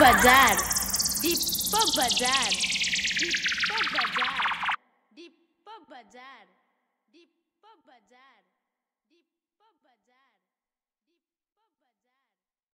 Bazar. Deepa Bazar. Deepa Bazar. Deepa Bazar. Deepa Bazar.